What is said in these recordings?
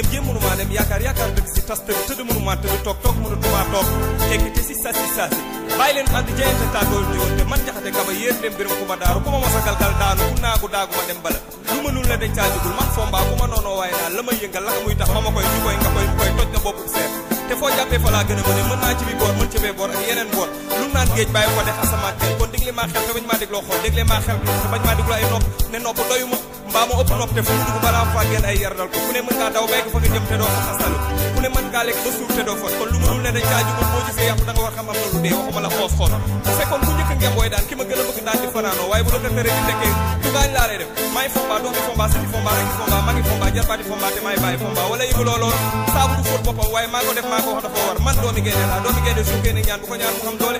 jéem jéem mënumaa dem yaakaar yaakaar dëkk si tas tëdd tëdd mënumaa tëdd toog toog mënatumaa toog tekkite si sasi sasi bàyyi leen ànd jeyante tàggool diwante man jaxate kaba yéen dem biram ku daaru ku ma mos a galgal daanu naagu daagu dem bala. Lu mënul la dañ caa jugul man fombaa bu ma noonoo waaye daal la may yëngal la muy tax ma ma koy ñu nga koy ñu na bopp seet. Te foo jàppee fa laa gën a mën a mën naa ci bi boor mën ci bee boor dégle maa xel te bañ maa dégloo xool dégle maa xel te bañ maa déglu ay nopp ne nopp doyu ma mbaa ma ëpp te fu mu dugg faa ngeen ay yardal ko. Ku ne mën ngaa daw béyk fa nga jëm te doo fa xasalu ku ne mën ngaa lekk ba suur te doo fot kon lu mënul ne dañ caa jugul boo gisee yàpp da nga war xam am lu dee waxuma la xoos xoos. Bu fekkoon ku njëkk ngeen booy daan ki ma gën bëgg daan di fanaanoo waaye bu la ko teree di tekkee tugaañ laa lay def. Maa ngi fomba doomi fomba sëti fomba rek fomba maa ngi fomba jarbaati fomba te maay bàyyi fomba. Wala yëgu looloon saabu du fóot boppam waaye maa ko def maa ko wax dafa war. Man doomi génne laa doomi génne su génne ñaan bu ko ñaan mu am doole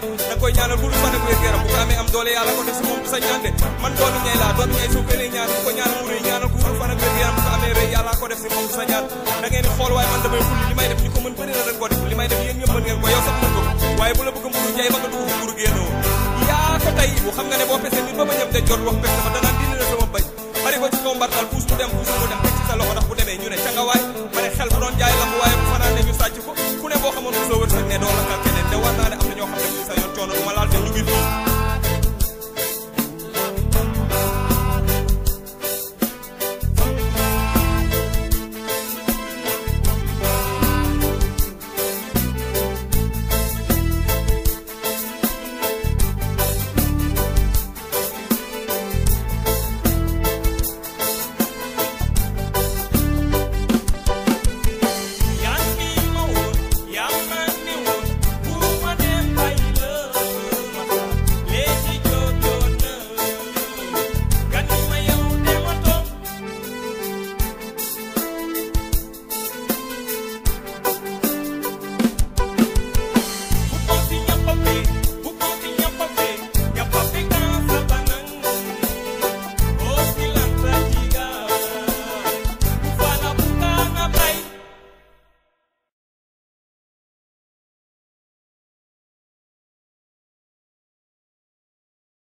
koy ñaanal bu du fan ak wér yaram bu ko amee am doole yàlla ko def si moom du sa man laa doomi ñay su génne ñaan ko ñaanal mu ñaanal fan ak yaram bu amee rëy yàlla ko def si moom sa ñaan da ngeen di xool waaye man damay li may def ñu ko mën bëri na ko def li may def yéen ñëpp mën ngeen ko yow sax mën ko waaye bu la bëgg nga dugg mburu génn yaa ko tey bu xam nga ne boo nit ba de jot wax danaan dindi sama bari ko ci kaw mbartal mu dem mu dem ci sa loxo ndax bu demee ñu ne ca nga waay ma ne xel bu doon jaay Louis Vuitton.